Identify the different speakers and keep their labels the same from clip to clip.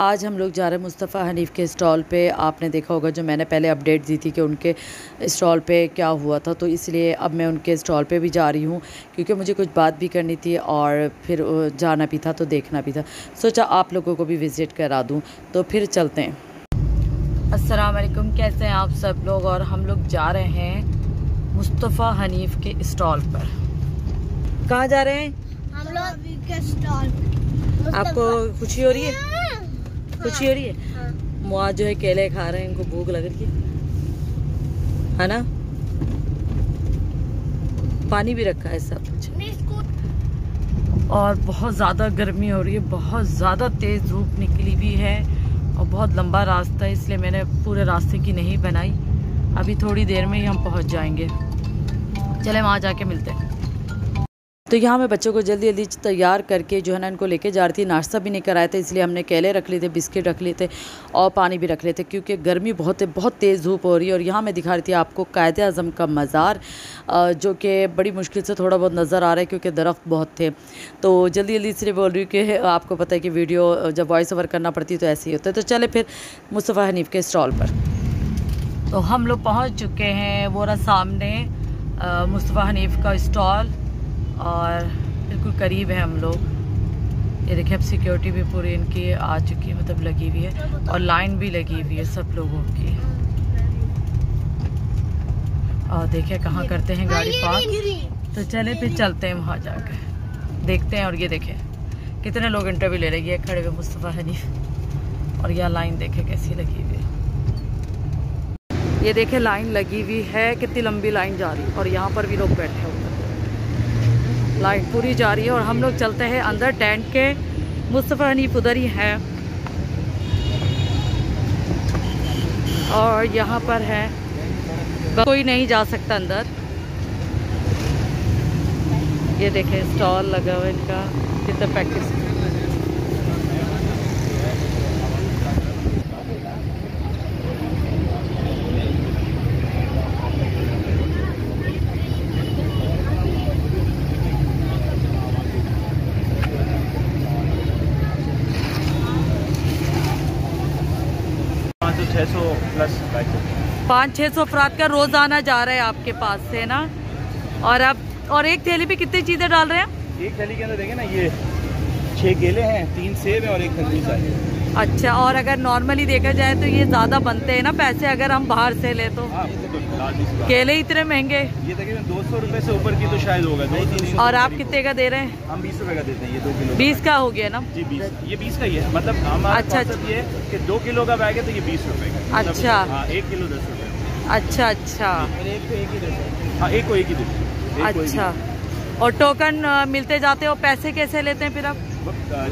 Speaker 1: आज हम लोग जा रहे हैं मुस्तफ़ा हनीफ़ के स्टॉल पे। आपने देखा होगा जो मैंने पहले अपडेट दी थी कि उनके स्टॉल पे क्या हुआ था तो इसलिए अब मैं उनके स्टॉल पे भी जा रही हूँ क्योंकि मुझे कुछ बात भी करनी थी और फिर जाना भी था तो देखना भी था। सोचा आप लोगों को भी विज़िट करा दूँ तो फिर चलते हैं। असलकम कैसे हैं आप सब लोग? और हम लोग जा रहे हैं मुस्तफ़ा हनीफ़ के स्टॉल पर। कहाँ जा रहे हैं?
Speaker 2: हम लोग के स्टॉल
Speaker 1: आपको खुशी हो रही है। खुशी हो रही है।
Speaker 2: हाँ।
Speaker 1: मुआ जो है केले खा रहे हैं इनको भूख लग रही है। है ना? पानी भी रखा है सब। कुछ और बहुत ज़्यादा गर्मी हो रही है बहुत ज़्यादा तेज़ धूप निकली भी है और बहुत लंबा रास्ता है इसलिए मैंने पूरे रास्ते की नहीं बनाई। अभी थोड़ी देर में ही हम पहुँच जाएँगे। चले वहाँ जाके मिलते हैं। तो यहाँ मैं बच्चों को जल्दी जल्दी तैयार करके जो है ना, इनको लेके जा रही थी। नाश्ता भी नहीं कराए थे, इसलिए हमने केले रख लिए थे, बिस्किट रख लिए थे और पानी भी रख लिए थे, क्योंकि गर्मी बहुत है, बहुत तेज़ धूप हो रही है। और यहाँ मैं दिखा रही थी आपको कायद अज़म का मज़ार जो कि बड़ी मुश्किल से थोड़ा बहुत नज़र आ रहा है, क्योंकि दरख्त बहुत थे। तो जल्दी जल्दी इसलिए बोल रही हूँ कि आपको पता है कि वीडियो जब वॉइस ओवर करना पड़ती है तो ऐसे ही होता है। तो चले फिर मुस्तफ़ा हनीफ़ के स्टॉल पर। तो हम लोग पहुँच चुके हैं वो सामने मुस्तफ़ा हनीफ़ का स्टॉल और बिल्कुल करीब है हम लोग। ये देखिए अब सिक्योरिटी भी पूरी इनकी आ चुकी है मतलब लगी हुई है और लाइन भी लगी हुई है सब लोगों की। और देखिए कहाँ करते हैं गाड़ी पार्क तो चले फिर चलते हैं वहाँ जाकर देखते हैं और ये देखें कितने लोग इंटरव्यू ले रहे हैं। खड़े हुए मुस्तफ़ा हनीफ और यह लाइन देखे कैसी लगी हुई है। ये देखे लाइन लगी हुई है कितनी लंबी लाइन जा रही है। और यहाँ पर भी लोग बैठे हुए लाइट पूरी जा रही है और हम लोग चलते हैं अंदर टेंट के। मुस्तफ़ा हनीफ उधर ही और यहाँ पर है। कोई नहीं जा सकता अंदर। ये देखें, स्टॉल लगा हुआ इनका। कितना पैकेज
Speaker 3: छः सौ प्लस
Speaker 1: पाँच छः सौ अफराद का रोज आना जा रहा है आपके पास से ना? और अब और एक थैली पे कितनी चीज़ें डाल रहे हैं?
Speaker 3: एक थैली के अंदर देखें ना ये छः केले हैं तीन सेब हैं और एक खरबूजा है।
Speaker 1: अच्छा और अगर नॉर्मली देखा जाए तो ये ज़्यादा बनते हैं ना पैसे अगर हम बाहर से ले तो?
Speaker 3: हाँ, तो
Speaker 1: केले इतने महँगे।
Speaker 3: ये तकरीबन दो सौ रुपए ऐसी ऊपर की तो शायद होगा दो
Speaker 1: और आप कितने का दे रहे हैं?
Speaker 3: हम बीस रूपए का देते हैं ये दो किलो
Speaker 1: बीस का हो गया ना?
Speaker 3: जी बीस। ये बीस का ही है। मतलब हमारा
Speaker 1: अच्छा,
Speaker 3: अच्छा। ये कि दो किलो का बैग है तो ये बीस रूपए का मतलब
Speaker 1: अच्छा।
Speaker 3: हाँ एक किलो दस रूपए
Speaker 1: अच्छा अच्छा।
Speaker 3: एक को एक ही एक को एक ही देते
Speaker 1: अच्छा। और टोकन मिलते जाते हो पैसे कैसे लेते हैं फिर आप?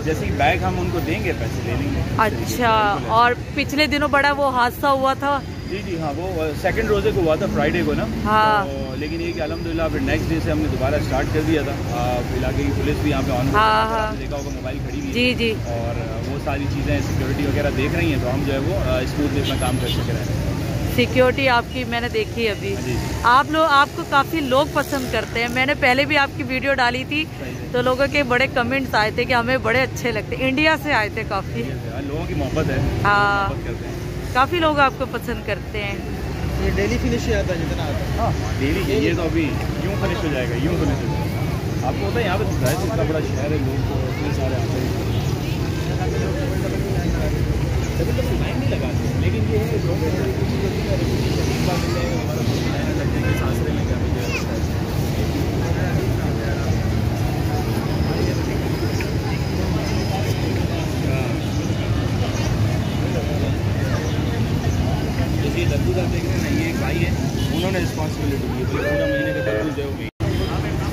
Speaker 3: जैसे ही बैग हम उनको देंगे पैसे ले लेंगे।
Speaker 1: अच्छा और पिछले दिनों बड़ा वो हादसा हुआ था।
Speaker 3: जी जी हाँ वो सेकंड रोज़े को हुआ था फ्राइडे को ना।
Speaker 1: हाँ।
Speaker 3: तो, लेकिन ये कि अलहमदिल्ला फिर नेक्स्ट डे से हमने दोबारा स्टार्ट कर दिया था। इलाके की पुलिस भी यहाँ पे ऑन
Speaker 1: हाँ हाँ
Speaker 3: देखा होगा मोबाइल खड़ी हुई
Speaker 1: जी जी।
Speaker 3: और वो सारी चीज़ें सिक्योरिटी वगैरह देख रही हैं तो हम जो है वो स्मूथली अपना काम कर सक रहे हैं।
Speaker 1: सिक्योरिटी आपकी मैंने देखी अभी।
Speaker 3: हाँ
Speaker 1: आप लोग आपको काफ़ी लोग पसंद करते हैं। मैंने पहले भी आपकी वीडियो डाली थी तो लोगों के बड़े कमेंट्स आए थे कि हमें बड़े अच्छे लगते इंडिया से आए थे काफ़ी।
Speaker 3: लोगों की मोहब्बत है।
Speaker 1: हाँ। काफ़ी लोग आपको पसंद करते हैं।
Speaker 4: ये डेली फिनिश ही आता है जितना आता है।
Speaker 3: हाँ डेली ये तो अभी यूँ फिनिश हो जाएगा यूँ फिनिश हो जाएगा। आपको पता है यहाँ पे इतना बड़ा शहर है लोग तो इतने सारे आते हैं लाइन नहीं लगाते लेकिन ये है ये दरबूजा देख रहे हैं ना ये एक भाई है उन्होंने रिस्पॉन्सिबिलिटी ली पूरा महीने का तरबूज है।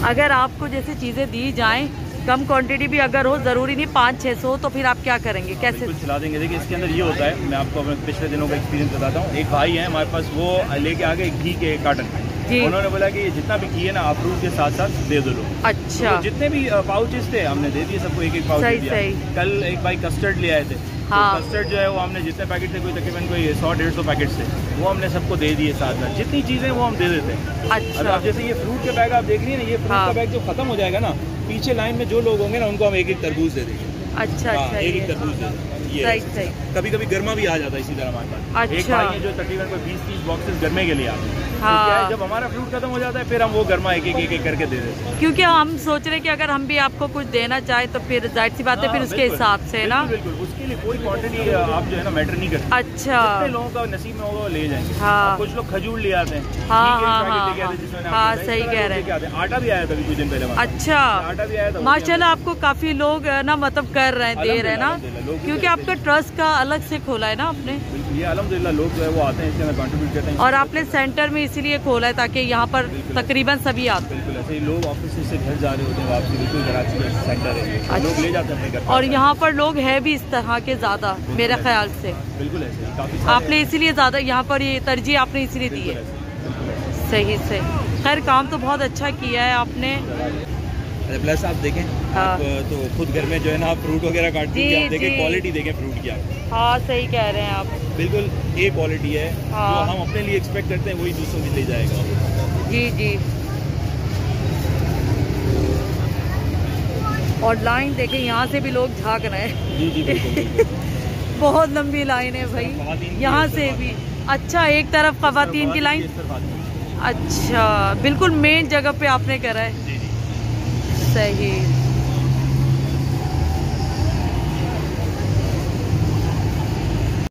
Speaker 1: अगर आपको जैसे चीज़ें दी जाएँ कम क्वांटिटी भी अगर हो ज़रूरी नहीं पाँच छः सौ तो फिर आप क्या करेंगे? कैसे?
Speaker 3: कुछ खिला देंगे। देखिए इसके अंदर ये होता है मैं आपको अपने पिछले दिनों का एक्सपीरियंस बताता हूँ। एक भाई है हमारे पास वो लेके आ गए घी के कार्टन उन्होंने बोला कि ये जितना भी घी है ना अप्रूव के साथ साथ दे दो लोग।
Speaker 1: अच्छा।
Speaker 3: तो जितने भी पाउचेस थे हमने दे दिए सबको एक एक पाउच दिया। कल एक भाई कस्टर्ड ले आए थे।
Speaker 1: हाँ।
Speaker 3: तो कस्टर्ड जो है वो हमने जितने पैकेट थे कोई तकरीबन कोई सौ डेढ़ सौ पैकेट थे वो हमने सबको दे दिए साथ साथ। जितनी चीज़ें वो हम दे देते हैं। अब
Speaker 1: अच्छा
Speaker 3: आप जैसे ये फ्रूट के बैग आप देख रही है ना ये फ्रूट
Speaker 1: हाँ।
Speaker 3: का बैग जो खत्म हो जाएगा ना पीछे लाइन में जो लोग होंगे ना उनको हम एक एक तरबूज दे देंगे।
Speaker 1: अच्छा
Speaker 3: हाँ,
Speaker 1: अच्छा
Speaker 3: एक एक तरबूज दे देंगे। कभी कभी गर्मा भी आ जाता है इसी तरह हमारे पास। एक
Speaker 5: अच्छा।
Speaker 3: है जो तकरीबन कोई बीस तीस बॉक्सेस गर्मे के लिए आते हैं।
Speaker 5: हाँ।
Speaker 3: जब हमारा फ्रूट खत्म हो जाता है फिर हम वो गर्मा एक एक करके दे देते हैं।
Speaker 5: क्योंकि हम सोच रहे कि अगर हम भी आपको कुछ देना चाहे तो फिर ज़ाहिर सी बात है फिर
Speaker 3: हाँ,
Speaker 5: उसके हिसाब से ना?
Speaker 3: बिल्कुल उसके लिए कोई क्वांटिटी आप जो है ना मैटर नहीं करते।
Speaker 5: अच्छा।
Speaker 3: लोगों का नसीब में होगा वो ले जाएँगे।
Speaker 5: हाँ।
Speaker 3: कुछ लोग खजूर ले आते हैं।
Speaker 5: हाँ, हाँ, हाँ, सही कह रहे हैं।
Speaker 3: आटा भी आया था कुछ दिन पहले
Speaker 5: अच्छा।
Speaker 3: आटा भी आया था
Speaker 5: माशाल्लाह आपको काफ़ी लोग ना मतलब कर रहे हैं दे रहे हैं ना? क्योंकि आपका ट्रस्ट का अलग से खोला है ना आपने?
Speaker 3: ये अलहमदिल्ला लोग जो है वो आते हैं इसके अंदर कंट्रीब्यूट करते हैं।
Speaker 5: और आपने सेंटर में इसीलिए खोला है ताकि यहाँ पर तकरीबन सभी आते हैं
Speaker 3: बिल्कुल ऐसे लोग ऑफ़िस से घर जा रहे होते हैं वापसी बिल्कुल कराची सेंटर है।
Speaker 5: अच्छा।
Speaker 3: लोग ले जाते हैं
Speaker 5: और यहाँ पर लोग है भी इस तरह के ज़्यादा मेरे ख्याल से।
Speaker 3: बिल्कुल ऐसे
Speaker 5: आपने इसीलिए ज़्यादा यहाँ पर ये तरजीह आपने इसीलिए दी है। सही से। खैर काम तो बहुत अच्छा किया है आपने।
Speaker 3: प्लस आप देखें
Speaker 5: हाँ।
Speaker 3: आप तो खुद घर में जो है ना आप फ्रूट वगैरह काटते हैं आप देखें। क्वालिटी देखें फ्रूट की आप।
Speaker 5: हाँ सही कह रहे हैं आप।
Speaker 3: बिल्कुल ए क्वालिटी है।
Speaker 5: हाँ।
Speaker 3: जो हम अपने लिए एक्सपेक्ट करते हैं वही दूसरों भी ले जाएगा।
Speaker 5: जी जी। और लाइन देखें यहाँ से भी लोग झाँक रहे हैं।
Speaker 3: जी जी बिल्कुल बिल्कुल।
Speaker 5: बहुत लंबी लाइन है भाई। यहाँ से भी। अच्छा एक तरफ़ खवातीन की लाइन। अच्छा बिल्कुल मेन जगह पे आपने करा है। सही।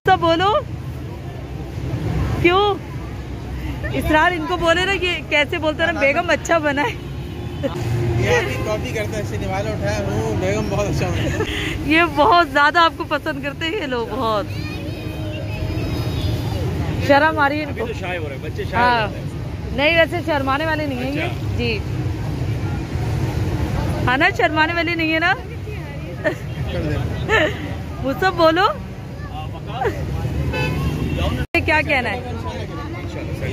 Speaker 5: तो बोलो। क्यों? इसरार इनको बोले ना कि कैसे बोलते ना बेगम अच्छा बना है।
Speaker 4: कॉपी करता है हूँ बेगम बहुत अच्छा
Speaker 5: ये बहुत ज़्यादा आपको पसंद करते हैं ये लोग बहुत। शर्म आ रही है इनको।
Speaker 3: तो शाय हो रहे बच्चे शाय हाँ
Speaker 5: हैं। नहीं वैसे शर्माने वाले नहीं है ये।
Speaker 3: अच्छा।
Speaker 5: जी। हाँ ना शर्माने वाले नहीं है ना? वो सब बोलो क्या कहना है?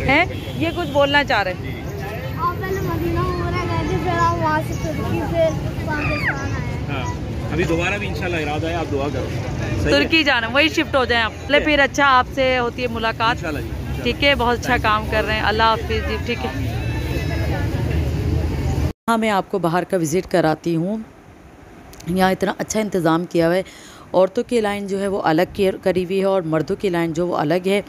Speaker 5: हैं? ये कुछ बोलना चाह रहे हैं।
Speaker 3: हाँ। अभी दोबारा भी इंशाल्लाह इरादा है आप दुआ करो।
Speaker 5: तुर्की जाना वही शिफ्ट हो जाए आप। ले फिर अच्छा आपसे होती है मुलाकात। ठीक है बहुत अच्छा काम कर रहे हैं। अल्लाह हाफिज जी ठीक है। हाँ मैं आपको बाहर का विज़िट कराती हूँ। यहाँ इतना अच्छा इंतज़ाम किया हुआ है। औरतों की लाइन जो है वो अलग करी हुई है और मर्दों की लाइन जो वो अलग है।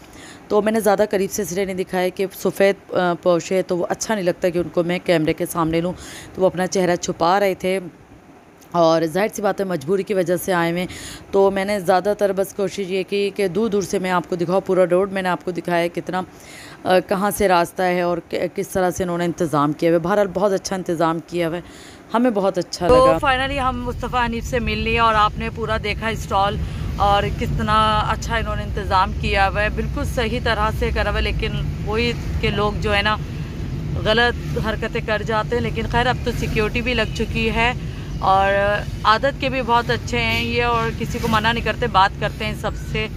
Speaker 5: तो मैंने ज़्यादा करीब से इसलिए नहीं दिखाया कि सफ़ेद पोशे है तो वो अच्छा नहीं लगता कि उनको मैं कैमरे के सामने लूँ। तो वो अपना चेहरा छुपा रहे थे और ज़ाहिर सी बात है मजबूरी की वजह से आए हुए तो मैंने ज़्यादातर बस कोशिश ये की कि दूर दूर से मैं आपको दिखाऊँ, पूरा रोड मैंने आपको दिखाया कितना। कहाँ से रास्ता है और किस तरह से इन्होंने इंतज़ाम किया हुआ है। बहरहाल बहुत अच्छा इंतज़ाम किया हुआ है। हमें बहुत अच्छा
Speaker 1: तो
Speaker 5: लगा।
Speaker 1: फाइनली हम मुस्तफ़ा हनीफ से मिल लिए और आपने पूरा देखा स्टॉल और कितना अच्छा इन्होंने इंतज़ाम किया हुआ है। बिल्कुल सही तरह से करा हुआ है लेकिन वही के लोग जो है ना गलत हरकतें कर जाते हैं। लेकिन खैर अब तो सिक्योरिटी भी लग चुकी है और आदत के भी बहुत अच्छे हैं ये और किसी को मना नहीं करते बात करते हैं सबसे।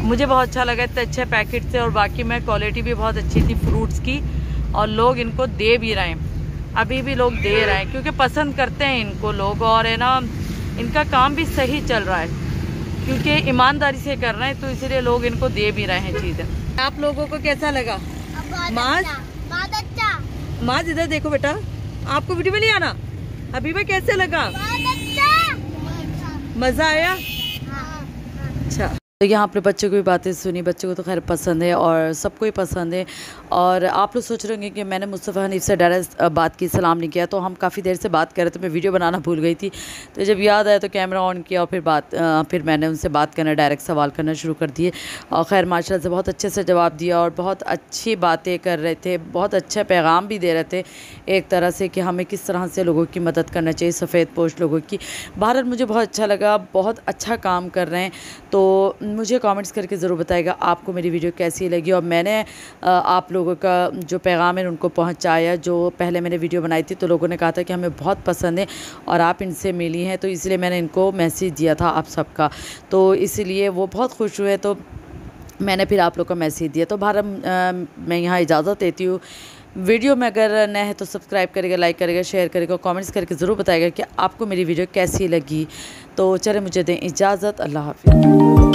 Speaker 1: मुझे बहुत अच्छा लगा इतने अच्छे पैकेट से और बाकी में क्वालिटी भी बहुत अच्छी थी फ्रूट्स की और लोग इनको दे भी रहे हैं। अभी भी लोग दे रहे हैं क्योंकि पसंद करते हैं इनको लोग और है ना इनका काम भी सही चल रहा है। क्योंकि ईमानदारी से कर रहे हैं तो इसीलिए लोग इनको दे भी रहे हैं चीज़ें। आप लोगों को कैसा लगा? माज?
Speaker 2: अच्छा बहुत अच्छा।
Speaker 1: माज इधर देखो बेटा आपको वीडियो में नहीं आना? अभी हबीबा कैसे लगा?
Speaker 2: अच्छा।
Speaker 1: मज़ा आया?
Speaker 2: हाँ।
Speaker 1: अच्छा।
Speaker 5: तो यहाँ अपने बच्चों की भी बातें सुनी, बच्चों को तो खैर पसंद है और सबको ही पसंद है। और आप लोग सोच रहे होंगे कि मैंने मुस्तफ़ा हनीफ से डायरेक्ट बात की, सलाम नहीं किया तो हम काफ़ी देर से बात कर रहे थे, मैं वीडियो बनाना भूल गई थी। तो जब याद आया तो कैमरा ऑन किया और फिर बात फिर मैंने उनसे बात करना, डायरेक्ट सवाल करना शुरू कर दिए। और खैर माशा से बहुत अच्छे से जवाब दिया और बहुत अच्छी बातें कर रहे थे, बहुत अच्छा पैगाम भी दे रहे थे एक तरह से कि हमें किस तरह से लोगों की मदद करना चाहिए, सफ़ेद पोश लोगों की। भारत मुझे बहुत अच्छा लगा, बहुत अच्छा काम कर रहे हैं। तो मुझे कमेंट्स करके ज़रूर बताएगा, आपको मेरी वीडियो कैसी लगी? और मैंने आप लोगों का जो पैगाम है उनको पहुँचाया, जो पहले मैंने वीडियो बनाई थी तो लोगों ने कहा था कि हमें बहुत पसंद है और आप इनसे मिली हैं तो इसलिए मैंने इनको मैसेज दिया था आप सबका। तो इसलिए वो बहुत खुश हुए तो मैंने फिर आप लोग का मैसेज दिया। तो भारत मैं यहाँ इजाज़त देती हूँ। वीडियो में अगर नए है तो सब्सक्राइब करेगा लाइक करेगा शेयर करेगा कमेंट्स करके ज़रूर बताएगा कि आपको मेरी वीडियो कैसी लगी। तो चले मुझे दें इजाज़त, अल्लाह हाफिज़।